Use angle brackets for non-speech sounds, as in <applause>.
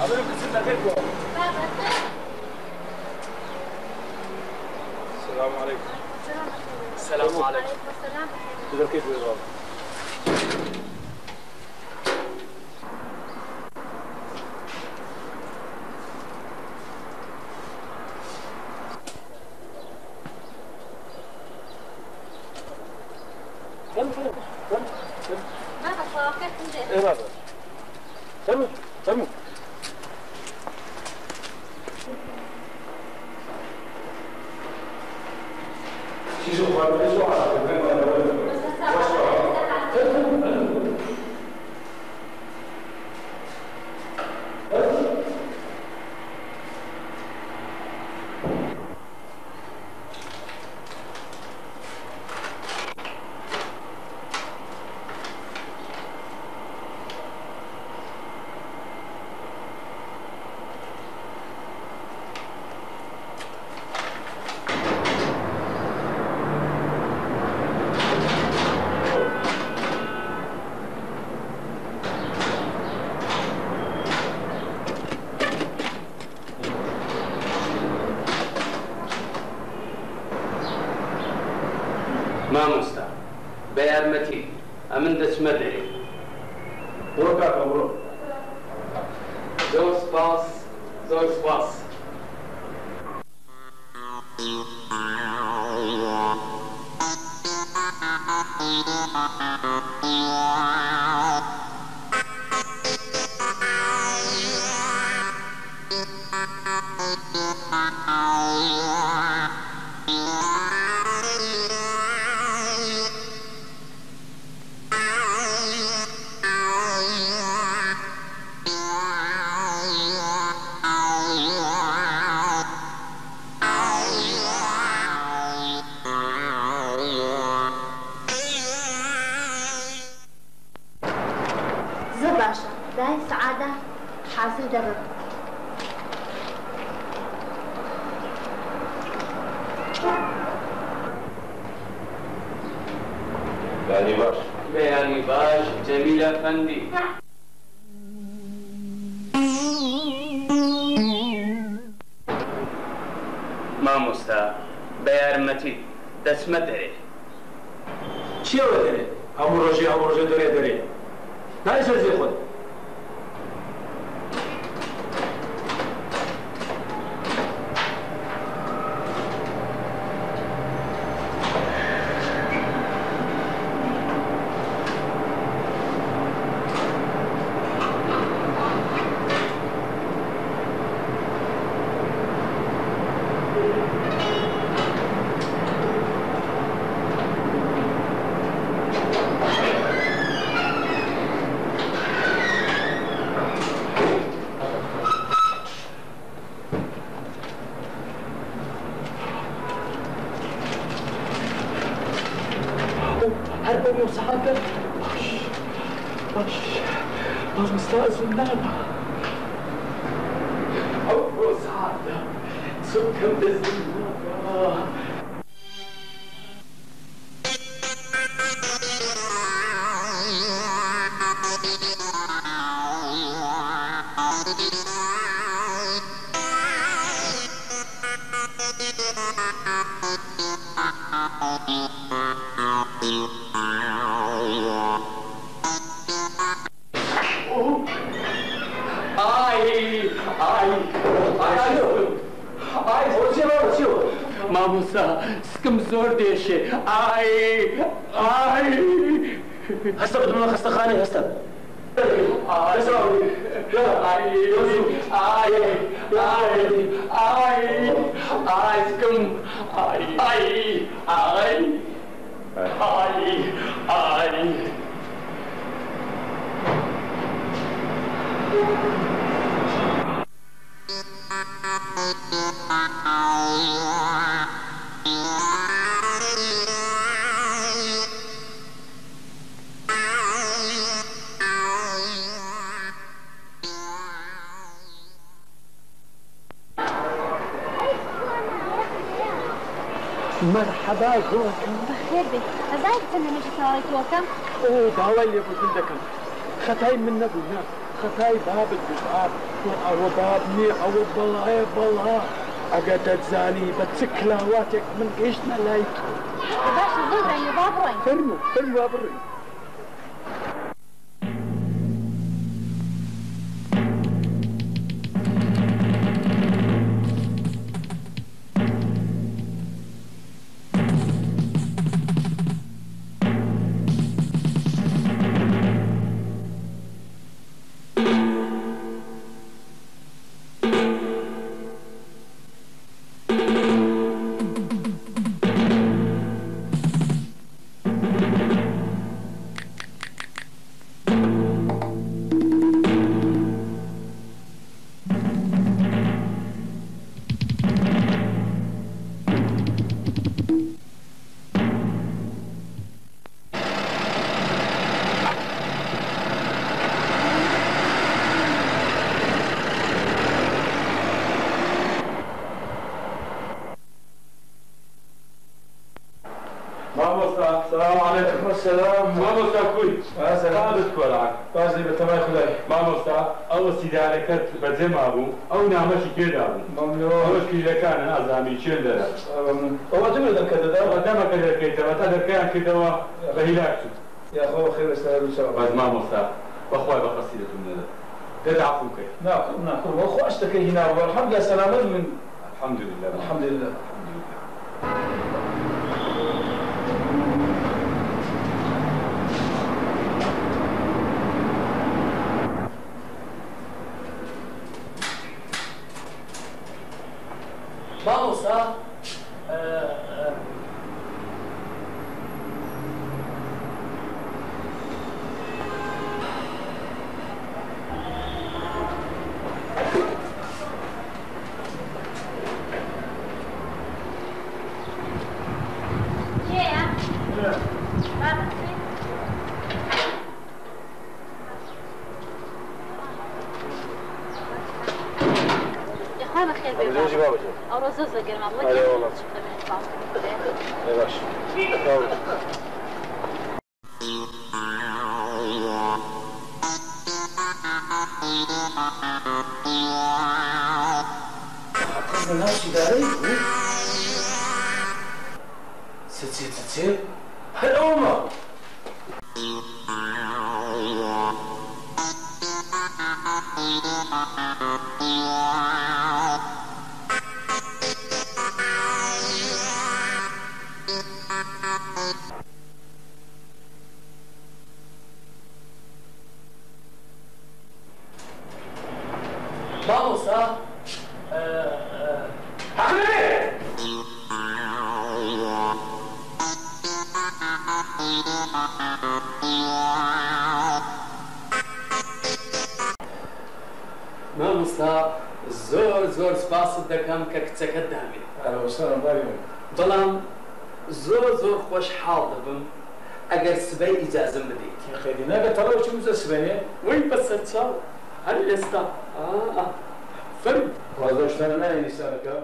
عملوا كيفكم بابا السلام عليكم السلام عليكم السلام كيف يا بابا كم كم كم كم بابا تنزل إيه بابا كم كم شو بابا شو ما I'm in this medley. Work out, bro. Those pass, those pass. <laughs> جميل أفندي ما مستا؟ بيارمتي دس مدري چی رو داره؟ همون روشی همون روشی داره داره نه وسعادة باش باش باش مستأذن نانا أبو سعادة سكم ماموسا سكم زور ديشي آي آي هسه بدون خسته خانه هسه آي آي مرحبا زۆرکەم بەخێر بێت ئەزای چەند نەمەشی ساڵی تۆکەم ئۆ داوای لێبوردن دەکەم خەتای من بابت بوو باب تۆ ئەوە باب ئەوە بەڵایە بەڵا ئەگەر دەتزانی بە چ کلاواتێک من گەیشتە لای تۆ باشە زۆر ڕێنی با بڕۆین فرمو فرمو بڕێ مامۆستا سلام علیکم سلام مامۆستا کوی سلامت کۆلاک باز لێ بە تەمای خدای مامۆستا ئەوە سیدارەکەت بەجێ مابوو ئەو نامەشی پێدا بوو پیلەکانە ئازامی چێن دەرە ئەوە دەمە دەکە دەدا دەمەکە دەکەیتەوە تا دەرکیان کردەوە بە هیلاک چوو یاخۆ خێر باز مامۆستا بەخوای بە قەسیدەتون نەدە دەدعفو کەی ناکڕ ناکڕ وە خۆش دەکەی هیناوە الحەمد لله سەلامەت من؟ الحمد لله. الحمد لله مامۆستا کێیە؟ با بچین. یخوا Roma. Vamos a... Eh, مامۆستا زۆر زۆر سپاست دەکەم کە کچەکەت دامێت. بەڵام زۆر زۆر خۆشحاڵ دەبم ئەگەر سبەی ئیجازم بدەیت. خێری ناگە تەڵەوەی موزە سبێنێ وەی بەسەر چاو. هەر ئێستا. فەرم وازۆشتانە نایە نیسانەکە.